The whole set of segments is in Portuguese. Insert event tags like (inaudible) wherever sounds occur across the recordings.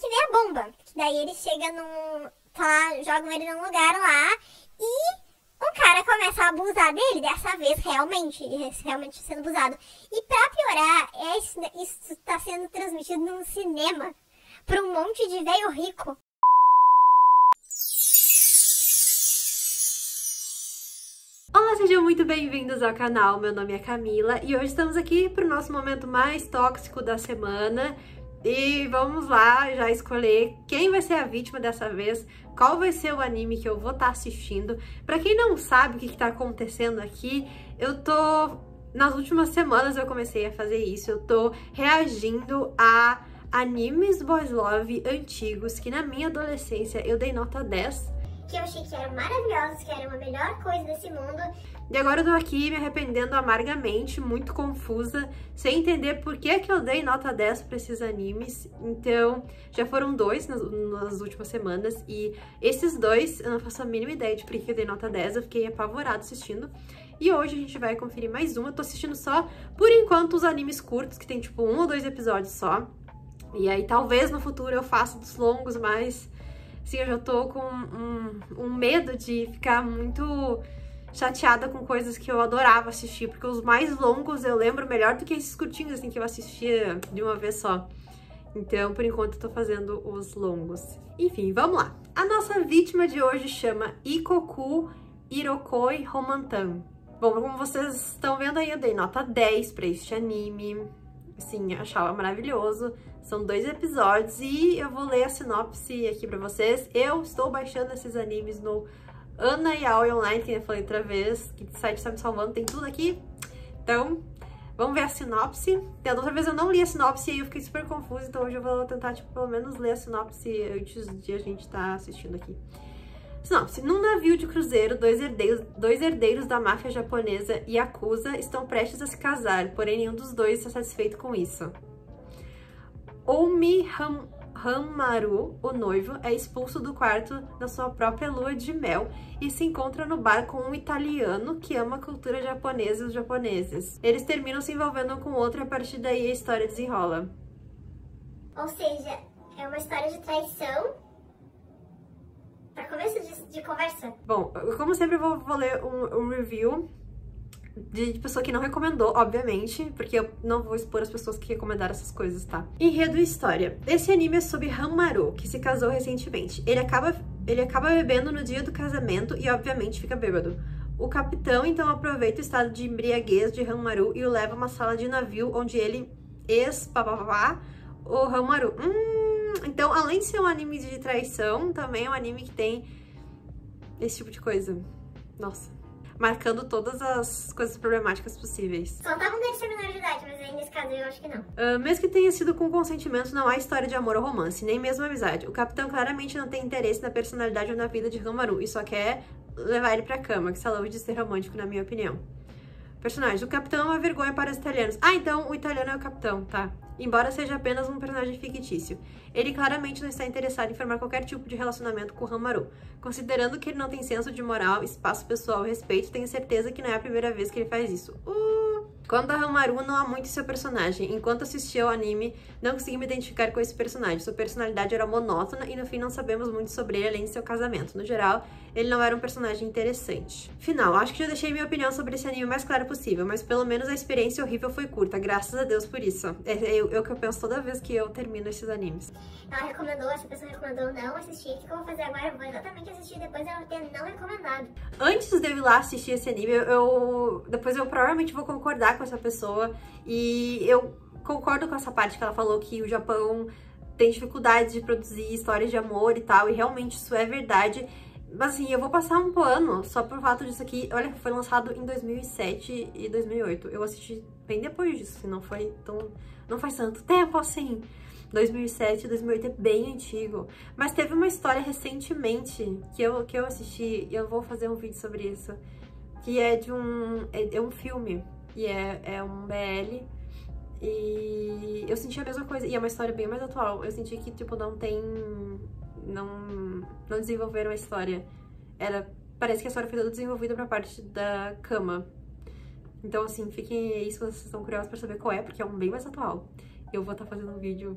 que vem a bomba. Que daí ele chega num. Tá jogam ele num lugar lá e o cara começa a abusar dele, dessa vez realmente, realmente sendo abusado. E pra piorar, é isso, isso tá sendo transmitido num cinema pra um monte de velho rico. Olá, sejam muito bem-vindos ao canal. Meu nome é Camila e hoje estamos aqui para o nosso momento mais tóxico da semana. E vamos lá já escolher quem vai ser a vítima dessa vez, qual vai ser o anime que eu vou estar tá assistindo. Para quem não sabe o que está acontecendo aqui, eu tô nas últimas semanas eu comecei a fazer isso. Eu tô reagindo a animes boys love antigos que na minha adolescência eu dei nota 10 que eu achei que eram maravilhosos, que eram a melhor coisa desse mundo. E agora eu tô aqui me arrependendo amargamente, muito confusa, sem entender por que, que eu dei nota 10 pra esses animes. Então, já foram dois nas, nas últimas semanas, e esses dois eu não faço a mínima ideia de por que eu dei nota 10, eu fiquei apavorada assistindo. E hoje a gente vai conferir mais uma, eu tô assistindo só, por enquanto, os animes curtos, que tem tipo um ou dois episódios só. E aí talvez no futuro eu faça dos longos, mas Sim, eu já tô com um, um medo de ficar muito chateada com coisas que eu adorava assistir, porque os mais longos eu lembro melhor do que esses curtinhos, assim, que eu assistia de uma vez só. Então, por enquanto, eu tô fazendo os longos. Enfim, vamos lá. A nossa vítima de hoje chama Ikoku Irokoi Romantan. Bom, como vocês estão vendo aí, eu dei nota 10 pra este anime. Assim, achava maravilhoso. São dois episódios e eu vou ler a sinopse aqui pra vocês. Eu estou baixando esses animes no Ana Yaoi Online, que eu falei outra vez, que o site está me salvando, tem tudo aqui. Então, vamos ver a sinopse. Da outra vez eu não li a sinopse e eu fiquei super confusa, então hoje eu vou tentar, tipo, pelo menos ler a sinopse antes de a gente estar tá assistindo aqui. Sinopse. Num navio de cruzeiro, dois herdeiros, dois herdeiros da máfia japonesa Yakuza estão prestes a se casar, porém nenhum dos dois está satisfeito com isso. Omi Ham, Hamaru, o noivo, é expulso do quarto na sua própria lua de mel e se encontra no bar com um italiano que ama a cultura japonesa e os japoneses. Eles terminam se envolvendo um com o outro e a partir daí a história desenrola. Ou seja, é uma história de traição para começo de, de, conversa. Bom, como sempre eu vou, vou ler um, um review de pessoa que não recomendou, obviamente, porque eu não vou expor as pessoas que recomendaram essas coisas, tá? Enredo e história. Esse anime é sobre Hamaru, que se casou recentemente. Ele acaba, ele acaba bebendo no dia do casamento e, obviamente, fica bêbado. O capitão, então, aproveita o estado de embriaguez de Hamaru e o leva a uma sala de navio onde ele ex-papapá o Hamaru. Hum, então, além de ser um anime de traição, também é um anime que tem esse tipo de coisa. Nossa marcando todas as coisas problemáticas possíveis. Faltava um deles menor de idade, mas aí nesse caso eu acho que não. Uh, mesmo que tenha sido com consentimento, não há história de amor ou romance, nem mesmo amizade. O capitão claramente não tem interesse na personalidade ou na vida de Hamaru e só quer levar ele pra cama, que se de ser romântico, na minha opinião. Personagem. O capitão é uma vergonha para os italianos. Ah, então o italiano é o capitão, tá? Embora seja apenas um personagem fictício. Ele claramente não está interessado em formar qualquer tipo de relacionamento com Hamaru. Considerando que ele não tem senso de moral, espaço pessoal respeito, tenho certeza que não é a primeira vez que ele faz isso. Uh! Quanto a Hamaru, não há muito seu personagem. Enquanto assistia ao anime, não consegui me identificar com esse personagem. Sua personalidade era monótona e no fim não sabemos muito sobre ele além de seu casamento. No geral, ele não era um personagem interessante. Final, acho que já deixei minha opinião sobre esse anime o mais clara possível, mas pelo menos a experiência horrível foi curta, graças a Deus por isso. É, é, é o que eu penso toda vez que eu termino esses animes. Ela recomendou, essa pessoa recomendou não assistir. O que eu vou fazer agora? Eu vou exatamente assistir depois ela ter não recomendado. Antes de eu ir lá assistir esse anime, eu, depois eu provavelmente vou concordar com essa pessoa. E eu concordo com essa parte que ela falou que o Japão tem dificuldades de produzir histórias de amor e tal, e realmente isso é verdade. Mas assim, eu vou passar um pano só por fato disso aqui. Olha, foi lançado em 2007 e 2008. Eu assisti bem depois disso, não foi tão... Não faz tanto tempo assim. 2007, 2008 é bem antigo. Mas teve uma história recentemente que eu, que eu assisti e eu vou fazer um vídeo sobre isso. Que é de um... é, é um filme e é, é um BL. E eu senti a mesma coisa, e é uma história bem mais atual. Eu senti que, tipo, não tem. Não, não desenvolveram a história. Era. Parece que a história foi toda desenvolvida pra parte da cama. Então, assim, fiquem aí se vocês estão curiosos pra saber qual é, porque é um bem mais atual. Eu vou estar tá fazendo um vídeo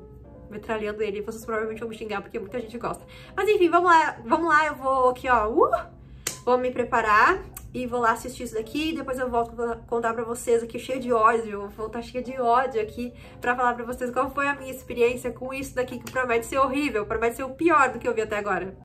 metralhando ele. Vocês provavelmente vão me xingar porque muita gente gosta. Mas enfim, vamos lá, vamos lá, eu vou aqui, ó, uh, vou me preparar e vou lá assistir isso daqui e depois eu volto pra contar pra vocês aqui cheio de ódio, vou voltar cheia de ódio aqui pra falar pra vocês qual foi a minha experiência com isso daqui que promete ser horrível, promete ser o pior do que eu vi até agora.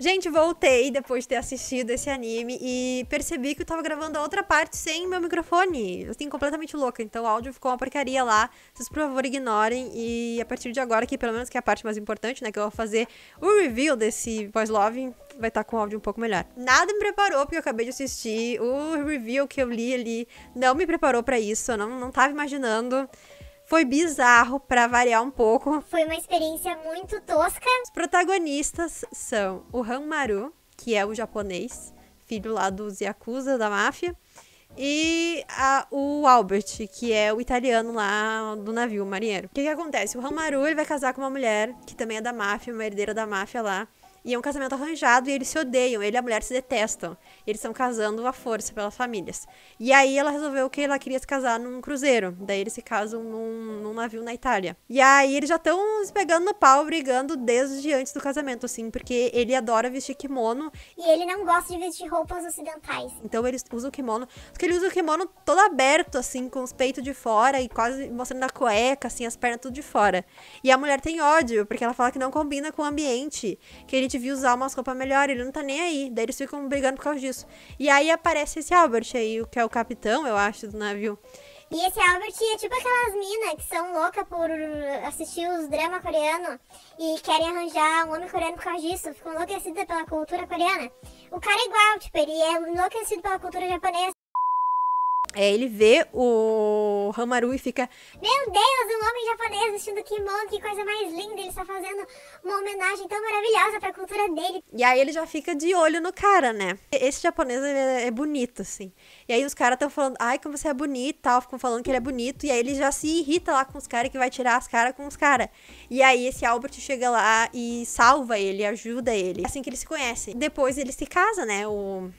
Gente, voltei depois de ter assistido esse anime e percebi que eu tava gravando a outra parte sem meu microfone. Assim, completamente louca. Então o áudio ficou uma porcaria lá. Vocês, por favor, ignorem. E a partir de agora, que pelo menos que é a parte mais importante, né? Que eu vou fazer o review desse Voice Love, vai estar tá com o áudio um pouco melhor. Nada me preparou, porque eu acabei de assistir. O review que eu li ali não me preparou para isso. Eu não, não tava imaginando. Foi bizarro, para variar um pouco. Foi uma experiência muito tosca. Os protagonistas são o Hanmaru, que é o japonês, filho lá dos Yakuza, da máfia, e a, o Albert, que é o italiano lá do navio, o marinheiro. O que, que acontece? O Hanmaru ele vai casar com uma mulher que também é da máfia, uma herdeira da máfia lá. E é um casamento arranjado e eles se odeiam, ele e a mulher se detestam. Eles estão casando à força pelas famílias. E aí ela resolveu que ela queria se casar num cruzeiro. Daí eles se casam num, num navio na Itália. E aí eles já estão se pegando no pau, brigando desde antes do casamento, assim, porque ele adora vestir kimono. E ele não gosta de vestir roupas ocidentais. Então eles usam o kimono. Porque ele usa o kimono todo aberto, assim, com os peitos de fora e quase mostrando a cueca, assim, as pernas tudo de fora. E a mulher tem ódio, porque ela fala que não combina com o ambiente. Que ele devia usar umas roupas melhores, ele não tá nem aí. Daí eles ficam brigando por causa disso. E aí aparece esse Albert aí, que é o capitão, eu acho, do navio. E esse Albert é tipo aquelas minas que são loucas por assistir os dramas coreanos e querem arranjar um homem coreano por causa disso, ficam enlouquecidas pela cultura coreana. O cara é igual, tipo, ele é enlouquecido pela cultura japonesa. É, ele vê o Hamaru e fica. Meu Deus, um homem japonês vestindo kimono, que coisa mais linda! Ele está fazendo uma homenagem tão maravilhosa para a cultura dele. E aí ele já fica de olho no cara, né? Esse japonês é, é bonito, assim. E aí os caras estão falando, ai, como você é bonito tal, ficam falando que ele é bonito. E aí ele já se irrita lá com os caras que vai tirar as caras com os caras. E aí esse Albert chega lá e salva ele, ajuda ele. É assim que eles se conhecem. Depois ele se casa, né? O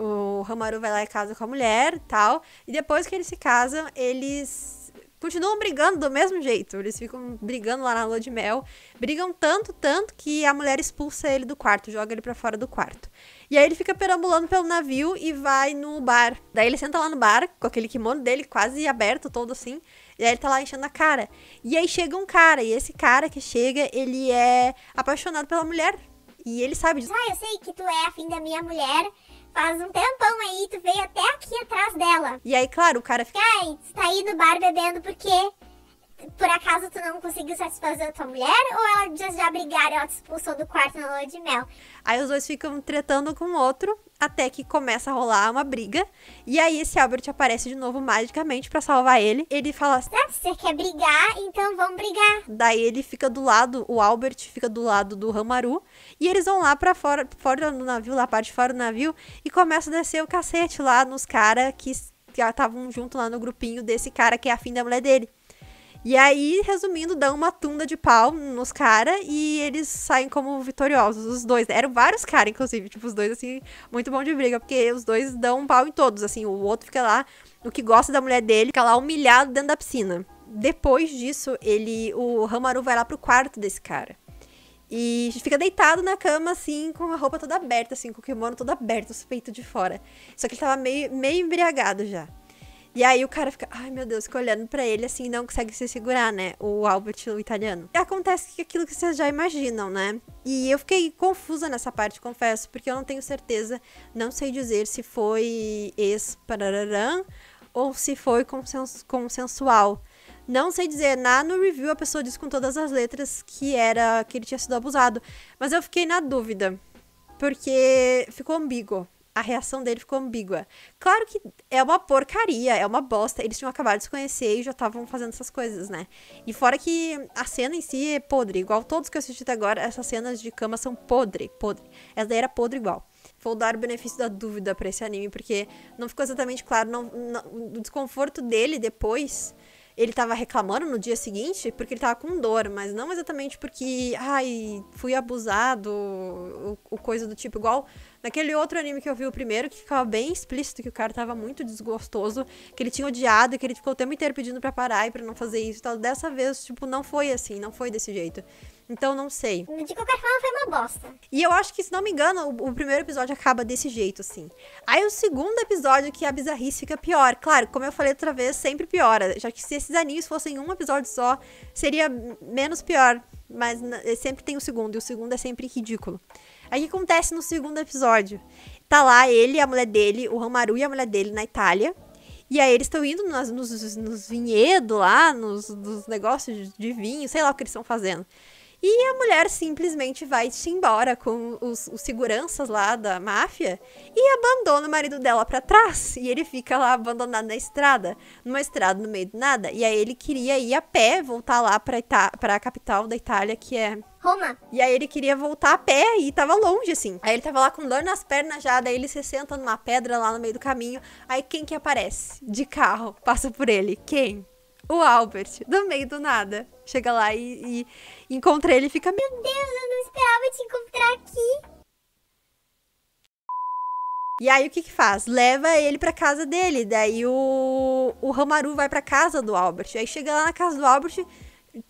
o Hamaru vai lá e casa com a mulher tal. E depois que eles se casam, eles continuam brigando do mesmo jeito. Eles ficam brigando lá na lua de mel. Brigam tanto, tanto que a mulher expulsa ele do quarto, joga ele para fora do quarto. E aí ele fica perambulando pelo navio e vai no bar. Daí ele senta lá no bar, com aquele kimono dele quase aberto, todo assim. E aí ele tá lá enchendo a cara. E aí chega um cara, e esse cara que chega, ele é apaixonado pela mulher. E ele sabe disso. Ah, eu sei que tu é afim da minha mulher faz um tempão aí, tu veio até aqui atrás dela. E aí, claro, o cara fica. Ai, tu tá aí no bar bebendo porque por acaso tu não conseguiu satisfazer a tua mulher? Ou ela já, já brigaram, ela te expulsou do quarto na lua de mel? Aí os dois ficam tretando com o outro, até que começa a rolar uma briga. E aí esse Albert aparece de novo magicamente para salvar ele. Ele fala assim: ah, você quer brigar? Então vamos brigar. Daí ele fica do lado, o Albert fica do lado do Ramaru. E eles vão lá para fora, fora do navio, lá parte de fora do navio, e começa a descer o cacete lá nos caras que estavam junto lá no grupinho desse cara que é afim da mulher dele. E aí, resumindo, dão uma tunda de pau nos caras e eles saem como vitoriosos, os dois. Eram vários caras, inclusive, tipo, os dois, assim, muito bom de briga, porque os dois dão um pau em todos, assim, o outro fica lá, o que gosta da mulher dele, fica lá humilhado dentro da piscina. Depois disso, ele, o Ramaru vai lá pro quarto desse cara. E fica deitado na cama, assim, com a roupa toda aberta, assim, com o kimono todo aberto, os peitos de fora. Só que ele tava meio, meio embriagado já. E aí o cara fica, ai meu Deus, olhando para ele assim, não consegue se segurar, né? O Albert, o italiano. E acontece aquilo que vocês já imaginam, né? E eu fiquei confusa nessa parte, confesso, porque eu não tenho certeza, não sei dizer se foi ex-parararã ou se foi consens consensual. Não sei dizer, na no review a pessoa diz com todas as letras que era que ele tinha sido abusado, mas eu fiquei na dúvida, porque ficou ambíguo a reação dele ficou ambígua. Claro que é uma porcaria, é uma bosta. Eles tinham acabado de se conhecer e já estavam fazendo essas coisas, né? E fora que a cena em si é podre. Igual todos que eu assisti até agora, essas cenas de cama são podre, podre. Essa daí era podre igual. Vou dar o benefício da dúvida para esse anime, porque não ficou exatamente claro. Não, não, o desconforto dele depois ele tava reclamando no dia seguinte porque ele tava com dor, mas não exatamente porque, ai, fui abusado, o, coisa do tipo, igual naquele outro anime que eu vi o primeiro, que ficava bem explícito que o cara tava muito desgostoso, que ele tinha odiado que ele ficou o tempo inteiro pedindo pra parar e pra não fazer isso e tal. Dessa vez, tipo, não foi assim, não foi desse jeito. Então não sei. De qualquer forma, foi uma bosta. E eu acho que, se não me engano, o, o, primeiro episódio acaba desse jeito, assim. Aí o segundo episódio, que a bizarrice fica pior. Claro, como eu falei outra vez, sempre piora. Já que se esses animes fossem um episódio só, seria menos pior. Mas sempre tem o segundo, e o segundo é sempre ridículo. Aí o que acontece no segundo episódio? Tá lá ele e a mulher dele, o Ramaru e a mulher dele na Itália. E aí eles estão indo nos, nos, nos vinhedos lá, nos, nos negócios de vinho, sei lá o que eles estão fazendo. E a mulher simplesmente vai-se embora com os, os, seguranças lá da máfia e abandona o marido dela para trás. E ele fica lá abandonado na estrada, numa estrada no meio do nada. E aí ele queria ir a pé, voltar lá pra, Ita pra capital da Itália, que é Roma. E aí ele queria voltar a pé e tava longe, assim. Aí ele tava lá com dor nas pernas já, daí ele se senta numa pedra lá no meio do caminho. Aí quem que aparece? De carro, passa por ele. Quem? O Albert, do meio do nada. Chega lá e, e encontra ele e fica: Meu Deus, eu não esperava te encontrar aqui. E aí o que que faz? Leva ele pra casa dele. Daí o, o Ramaru vai pra casa do Albert. Aí chega lá na casa do Albert,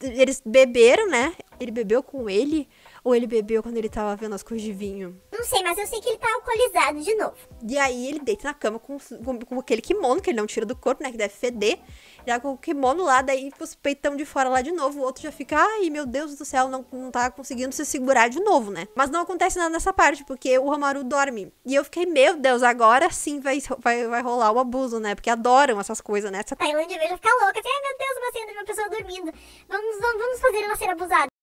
eles beberam, né? Ele bebeu com ele. Ou ele bebeu quando ele tava vendo as coisas de vinho? Não sei, mas eu sei que ele tá alcoolizado de novo. E aí ele deita na cama com, com, com aquele kimono, que ele não tira do corpo, né? Que deve feder. Já com o kimono lá, daí os peitão de fora lá de novo. O outro já fica, ai meu Deus do céu, não, não tá conseguindo se segurar de novo, né? Mas não acontece nada nessa parte, porque o Ramaru dorme. E eu fiquei, meu Deus, agora sim vai, vai, vai rolar o abuso, né? Porque adoram essas coisas, né? Essa... Tailândia veja ficar louca. Assim, ai meu Deus, uma cena de uma pessoa dormindo. Vamos, vamos, vamos fazer ela ser abusada.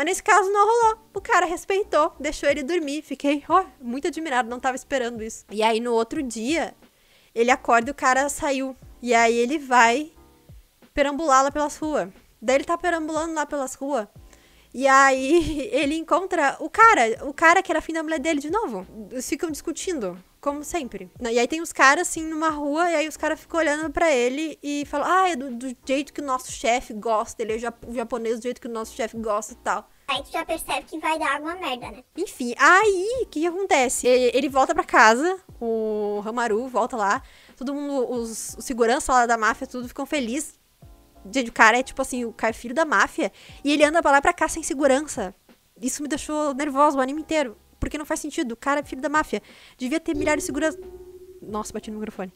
Mas nesse caso não rolou. O cara respeitou, deixou ele dormir. Fiquei, oh, muito admirado, não tava esperando isso. E aí no outro dia, ele acorda e o cara saiu. E aí ele vai perambular lá pelas ruas. Daí ele tá perambulando lá pelas ruas. E aí (laughs) ele encontra o cara, o cara que era fim da mulher dele de novo. Eles ficam discutindo, como sempre. E aí tem os caras assim numa rua, e aí os caras ficam olhando para ele e falam: Ah, é do, do jeito que o nosso chefe gosta, ele é o japonês do jeito que o nosso chefe gosta e tal. Aí tu já percebe que vai dar alguma merda, né? Enfim, aí o que, que acontece? Ele, ele volta para casa, o Hamaru volta lá, todo mundo, os, os segurança lá da máfia, tudo ficam felizes Gente, o cara é tipo assim, o cara é filho da máfia. E ele anda pra lá pra cá sem segurança. Isso me deixou nervosa o anime inteiro. Porque não faz sentido. O cara é filho da máfia. Devia ter milhares de segurança. Nossa, bati no microfone.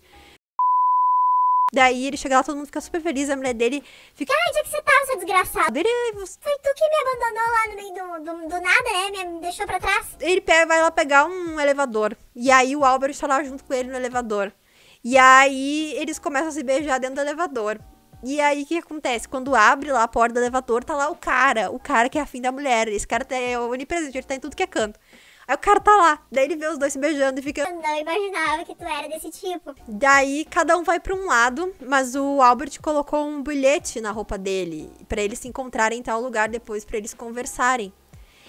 Daí ele chega lá, todo mundo fica super feliz, a mulher dele fica. Ai, onde é que você tá, seu desgraçado? Ele... Foi tu que me abandonou lá no meio do, do, do nada, né? Me deixou pra trás. Ele pega, vai lá pegar um elevador. E aí o Albert tá lá junto com ele no elevador. E aí eles começam a se beijar dentro do elevador. E aí, o que acontece? Quando abre lá a porta do elevador, tá lá o cara. O cara que é afim da mulher. Esse cara é onipresente, ele tá em tudo que é canto. Aí o cara tá lá. Daí ele vê os dois se beijando e fica. Eu não imaginava que tu era desse tipo. Daí cada um vai para um lado, mas o Albert colocou um bilhete na roupa dele para eles se encontrarem em tal lugar depois para eles conversarem.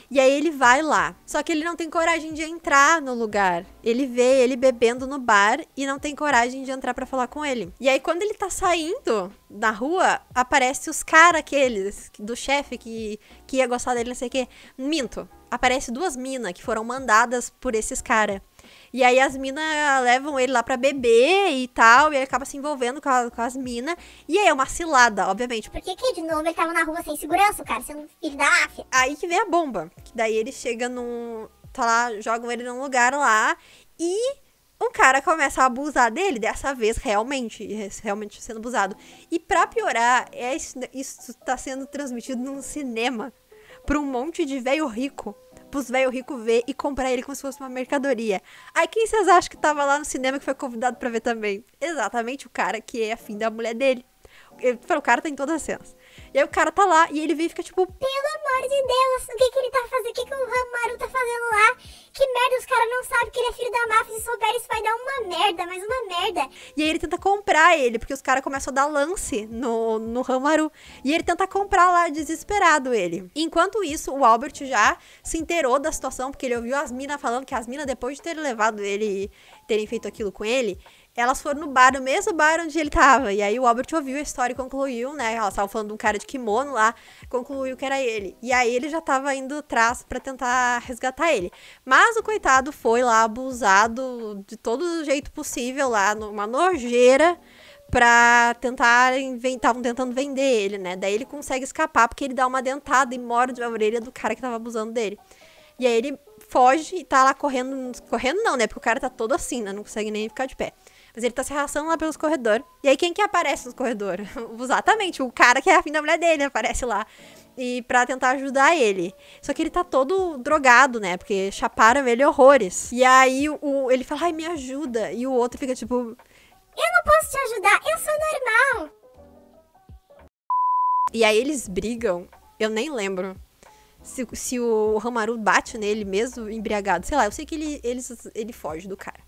E aí ele vai lá. Só que ele não tem coragem de entrar no lugar. Ele vê ele bebendo no bar e não tem coragem de entrar para falar com ele. E aí quando ele tá saindo na rua, aparece os caras aqueles do chefe que, que ia gostar dele, não sei o quê. Minto. Aparece duas minas que foram mandadas por esses caras. E aí as minas levam ele lá pra beber e tal, e ele acaba se envolvendo com, a, com as minas. E aí é uma cilada, obviamente. Por que que de novo ele tava na rua sem segurança, cara sendo filho da máfia? Aí que vem a bomba. Que daí ele chega num. Tá lá, jogam ele num lugar lá e um cara começa a abusar dele, dessa vez realmente, realmente sendo abusado. E pra piorar, é isso, isso tá sendo transmitido num cinema pra um monte de velho rico pros velho rico ver e comprar ele como se fosse uma mercadoria. Aí quem vocês acham que tava lá no cinema que foi convidado para ver também? Exatamente o cara que é afim da mulher dele. Ele, o cara tá em todas as cenas. E aí o cara tá lá e ele vem e fica tipo, pelo amor de Deus, o que que ele tá fazendo? O que que o Ramaru tá fazendo lá? Que merda, os caras não sabem que ele é filho da máfia. Se souber, isso vai dar uma merda, mas uma merda. E aí ele tenta comprar ele, porque os caras começam a dar lance no, no Ramaru. E ele tenta comprar lá, desesperado ele. Enquanto isso, o Albert já se inteirou da situação, porque ele ouviu as minas falando que as minas, depois de terem levado ele, terem feito aquilo com ele, elas foram no bar, no mesmo bar onde ele tava. E aí o Albert ouviu a história e concluiu, né? Elas estavam falando de um cara de kimono lá, concluiu que era ele. E aí ele já tava indo atrás para tentar resgatar ele. Mas o coitado foi lá abusado de todo jeito possível lá, numa nojeira pra tentar estavam tentando vender ele, né? Daí ele consegue escapar porque ele dá uma dentada e morde a orelha do cara que tava abusando dele. E aí ele foge e tá lá correndo, correndo não, né? Porque o cara tá todo assim, né? Não consegue nem ficar de pé. Mas ele tá se arrastando lá pelos corredores. E aí quem que aparece nos corredores? (laughs) Exatamente, o cara que é afim da mulher dele aparece lá. E pra tentar ajudar ele. Só que ele tá todo drogado, né? Porque chaparam ele horrores. E aí o, ele fala, ai, me ajuda. E o outro fica tipo. Eu não posso te ajudar, eu sou normal. E aí eles brigam. Eu nem lembro se, se o Ramaru bate nele mesmo embriagado. Sei lá, eu sei que ele, ele, ele foge do cara.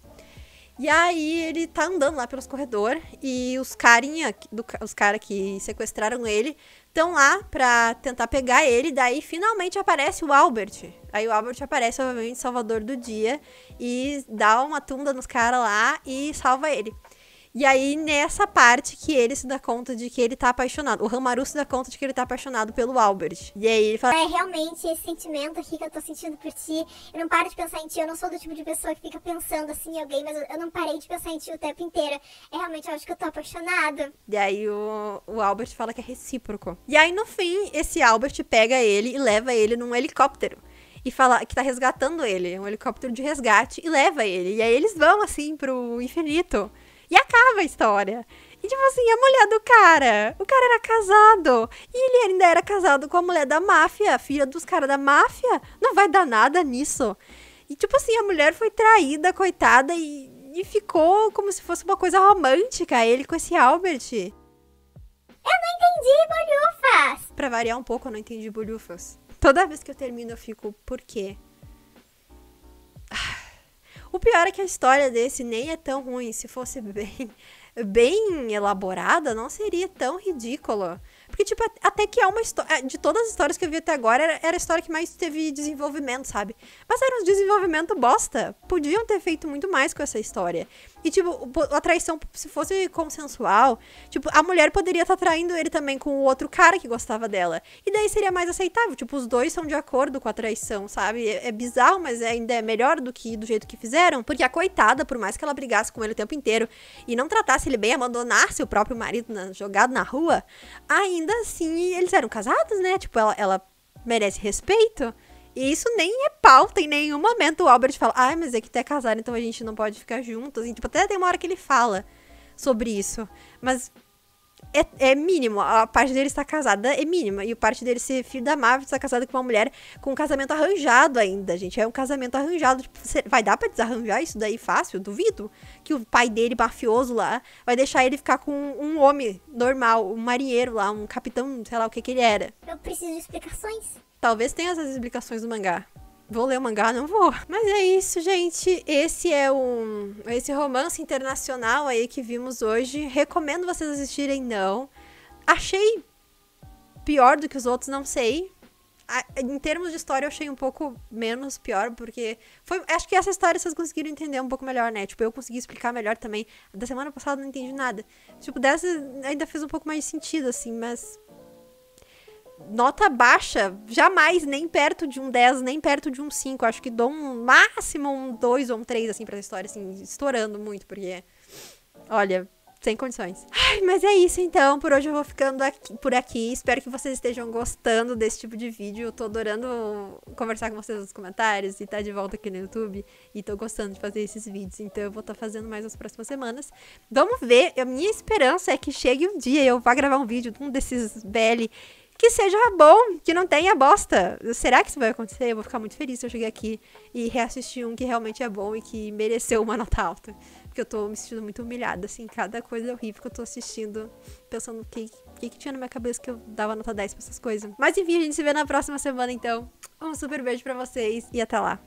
E aí ele tá andando lá pelos corredores e os carinha, do, os caras que sequestraram ele estão lá pra tentar pegar ele. Daí finalmente aparece o Albert. Aí o Albert aparece, obviamente, salvador do dia e dá uma tunda nos caras lá e salva ele. E aí, nessa parte que ele se dá conta de que ele tá apaixonado. O Ramaru se dá conta de que ele tá apaixonado pelo Albert. E aí ele fala. É realmente esse sentimento aqui que eu tô sentindo por ti. Eu não paro de pensar em ti. Eu não sou do tipo de pessoa que fica pensando assim em alguém, mas eu não parei de pensar em ti o tempo inteiro. É realmente, eu acho que eu tô apaixonada. E aí o, o Albert fala que é recíproco. E aí, no fim, esse Albert pega ele e leva ele num helicóptero e fala que tá resgatando ele, um helicóptero de resgate, e leva ele. E aí eles vão assim pro infinito. E acaba a história. E tipo assim, a mulher do cara, o cara era casado. E ele ainda era casado com a mulher da máfia, filha dos caras da máfia. Não vai dar nada nisso. E tipo assim, a mulher foi traída, coitada, e, e ficou como se fosse uma coisa romântica, ele com esse Albert. Eu não entendi, bolhufas! Pra variar um pouco, eu não entendi bolhufas. Toda vez que eu termino, eu fico, por quê? O pior é que a história desse nem é tão ruim. Se fosse bem, bem elaborada, não seria tão ridícula. Porque, tipo, até que é uma história. É, de todas as histórias que eu vi até agora, era, a história que mais teve desenvolvimento, sabe? Mas era um desenvolvimento bosta. Podiam ter feito muito mais com essa história. E, tipo, a traição, se fosse consensual, tipo, a mulher poderia estar tá traindo ele também com o outro cara que gostava dela. E daí seria mais aceitável. Tipo, os dois são de acordo com a traição, sabe? É, é bizarro, mas é, ainda é melhor do que do jeito que fizeram. Porque a coitada, por mais que ela brigasse com ele o tempo inteiro e não tratasse ele bem, abandonasse o próprio marido na, jogado na rua, ainda assim eles eram casados, né? Tipo, ela, ela merece respeito. E isso nem é pauta em nenhum momento. O Albert fala, ai, mas é que tu é casado, então a gente não pode ficar juntos. E, tipo, até tem uma hora que ele fala sobre isso. Mas é, é, mínimo. A parte dele estar casada é mínima. E a parte dele ser filho da Marvel, estar casado com uma mulher com um casamento arranjado ainda, gente. É um casamento arranjado. Tipo, vai dar pra desarranjar isso daí fácil? Duvido. Que o pai dele, mafioso lá, vai deixar ele ficar com um homem normal, um marinheiro lá, um capitão, sei lá o que que ele era. Eu preciso de explicações. Talvez tenha essas explicações do mangá. Vou ler o mangá? Não vou. Mas é isso, gente. Esse é um esse romance internacional aí que vimos hoje. Recomendo vocês assistirem, não. Achei pior do que os outros, não sei. Em termos de história, eu achei um pouco menos pior, porque foi. Acho que essa história vocês conseguiram entender um pouco melhor, né? Tipo, eu consegui explicar melhor também. Da semana passada não entendi nada. Tipo, dessa ainda fez um pouco mais de sentido, assim, mas nota baixa, jamais, nem perto de um 10, nem perto de um 5. Acho que dou um máximo um 2 ou um 3, assim, pra história, assim, estourando muito, porque, olha, sem condições. Ai, mas é isso então, por hoje eu vou ficando aqui, por aqui. Espero que vocês estejam gostando desse tipo de vídeo. Eu tô adorando conversar com vocês nos comentários e tá de volta aqui no YouTube. E tô gostando de fazer esses vídeos, então eu vou estar tá fazendo mais nas próximas semanas. Vamos ver, a minha esperança é que chegue um dia eu vá gravar um vídeo de um desses BL que seja bom, que não tenha bosta. Será que isso vai acontecer? Eu vou ficar muito feliz se eu chegar aqui e reassistir um que realmente é bom e que mereceu uma nota alta. Porque eu tô me sentindo muito humilhada, assim, cada coisa horrível que eu tô assistindo, pensando o que, que, que tinha na minha cabeça que eu dava nota 10 pra essas coisas. Mas enfim, a gente se vê na próxima semana, então. Um super beijo pra vocês e até lá.